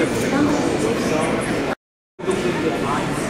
Thank you.